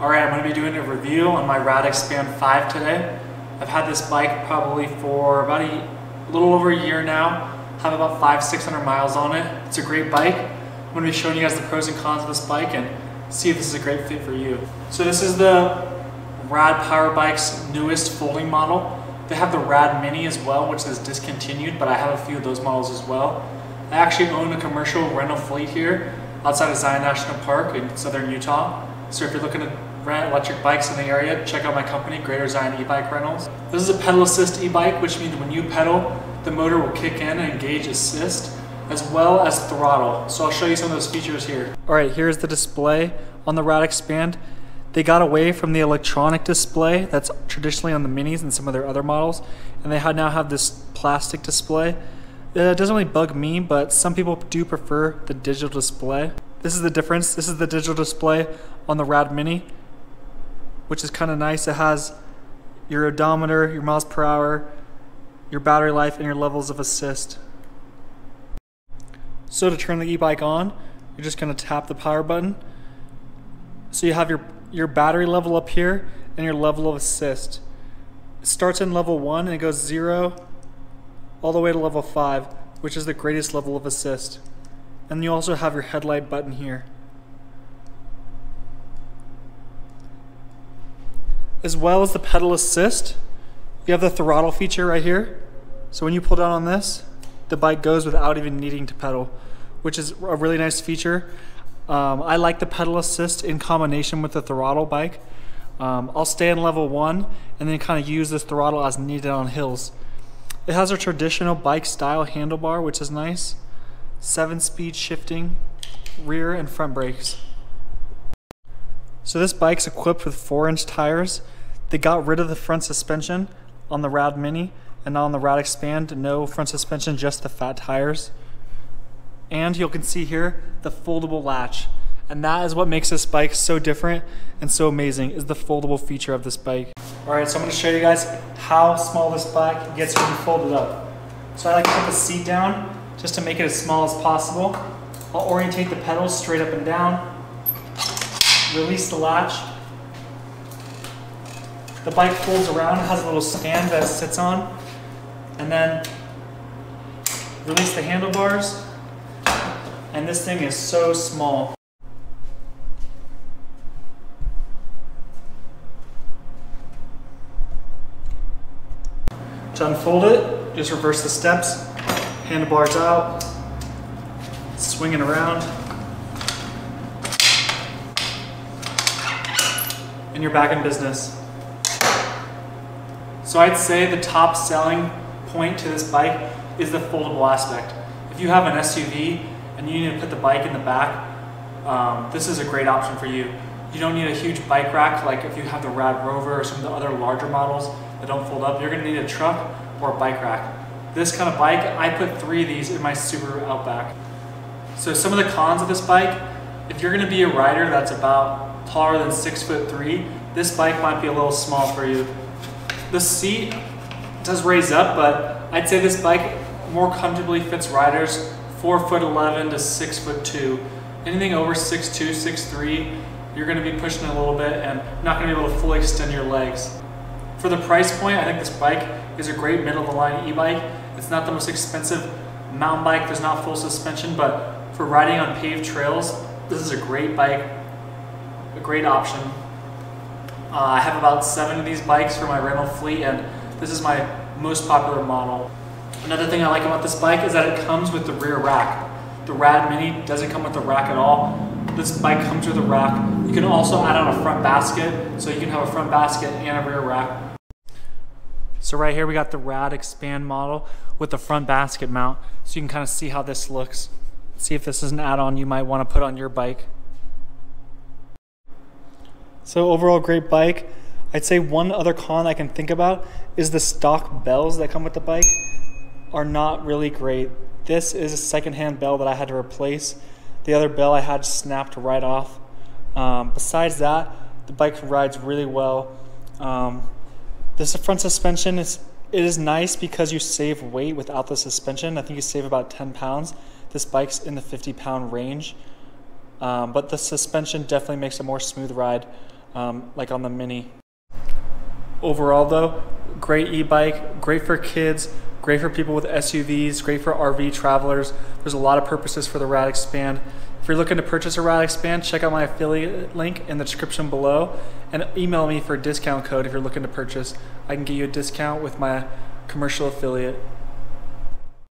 Alright, I'm going to be doing a review on my RadExpand 5 today. I've had this bike probably for about a, a little over a year now. Have about five, 600 miles on it. It's a great bike. I'm going to be showing you guys the pros and cons of this bike and see if this is a great fit for you. So this is the Rad Power Bike's newest folding model. They have the Rad Mini as well, which is discontinued, but I have a few of those models as well. I actually own a commercial rental fleet here outside of Zion National Park in southern Utah. So if you're looking to rent electric bikes in the area, check out my company, Greater Zion E-Bike Rentals. This is a pedal assist e-bike, which means when you pedal, the motor will kick in and engage assist, as well as throttle. So I'll show you some of those features here. All right, here's the display on the Rad Expand. They got away from the electronic display that's traditionally on the minis and some of their other models, and they now have this plastic display. Uh, it doesn't really bug me, but some people do prefer the digital display. This is the difference. This is the digital display on the Rad Mini, which is kind of nice. It has your odometer, your miles per hour, your battery life, and your levels of assist. So to turn the e-bike on, you're just going to tap the power button. So you have your, your battery level up here and your level of assist. It starts in level 1 and it goes 0 all the way to level 5, which is the greatest level of assist. And you also have your headlight button here. As well as the pedal assist. You have the throttle feature right here. So when you pull down on this, the bike goes without even needing to pedal, which is a really nice feature. Um, I like the pedal assist in combination with the throttle bike. Um, I'll stay in level one and then kind of use this throttle as needed on hills. It has a traditional bike style handlebar, which is nice. Seven speed shifting, rear and front brakes. So this bike's equipped with 4-inch tires. They got rid of the front suspension on the Rad Mini, and on the Rad Expand, no front suspension, just the fat tires. And you can see here the foldable latch. And that is what makes this bike so different and so amazing, is the foldable feature of this bike. All right, so I'm gonna show you guys how small this bike gets when you fold it up. So I like to put the seat down just to make it as small as possible. I'll orientate the pedals straight up and down release the latch. The bike folds around, has a little stand that it sits on, and then release the handlebars. And this thing is so small. To unfold it, just reverse the steps, handlebars out, swing it around. And you're back in business. So I'd say the top selling point to this bike is the foldable aspect. If you have an SUV and you need to put the bike in the back, um, this is a great option for you. You don't need a huge bike rack like if you have the Rad Rover or some of the other larger models that don't fold up. You're going to need a truck or a bike rack. This kind of bike, I put three of these in my Subaru Outback. So some of the cons of this bike, if you're going to be a rider that's about taller than six foot three, this bike might be a little small for you. The seat does raise up, but I'd say this bike more comfortably fits riders four foot 11 to six foot two. Anything over six two, six three, you're gonna be pushing a little bit and not gonna be able to fully extend your legs. For the price point, I think this bike is a great middle of the line e-bike. It's not the most expensive mountain bike, there's not full suspension, but for riding on paved trails, this is a great bike a great option. Uh, I have about seven of these bikes for my rental fleet and this is my most popular model. Another thing I like about this bike is that it comes with the rear rack. The Rad Mini doesn't come with the rack at all. This bike comes with a rack. You can also add on a front basket, so you can have a front basket and a rear rack. So right here we got the Rad Expand model with the front basket mount, so you can kind of see how this looks. See if this is an add-on you might want to put on your bike. So overall, great bike. I'd say one other con I can think about is the stock bells that come with the bike are not really great. This is a secondhand bell that I had to replace. The other bell I had snapped right off. Um, besides that, the bike rides really well. Um, this front suspension is it is nice because you save weight without the suspension. I think you save about 10 pounds. This bike's in the 50 pound range, um, but the suspension definitely makes a more smooth ride. Um, like on the Mini. Overall though, great e-bike, great for kids, great for people with SUVs, great for RV travelers. There's a lot of purposes for the Rad Expand. If you're looking to purchase a Rad Expand, check out my affiliate link in the description below and email me for a discount code if you're looking to purchase. I can get you a discount with my commercial affiliate.